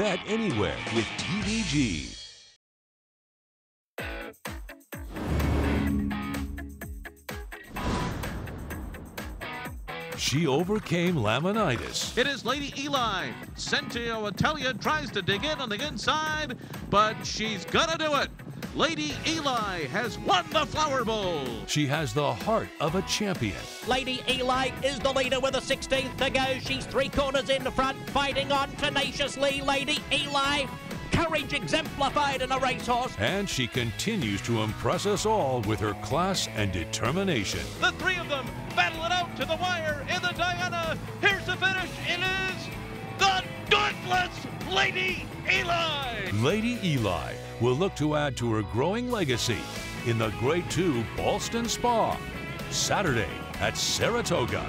bet anywhere with TVG. She overcame laminitis. It is Lady Eli. Sentiero Italia tries to dig in on the inside, but she's gonna do it. Lady Eli has won the Flower Bowl. She has the heart of a champion. Lady Eli is the leader with a 16th to go. She's three corners in the front, fighting on tenaciously. Lady Eli, courage exemplified in a racehorse. And she continues to impress us all with her class and determination. The three of them battle it out to the wire in the Diana. Here's the finish. It is the dauntless Lady Eli. Lady Eli will look to add to her growing legacy in the Grade 2 Ballston Spa, Saturday at Saratoga.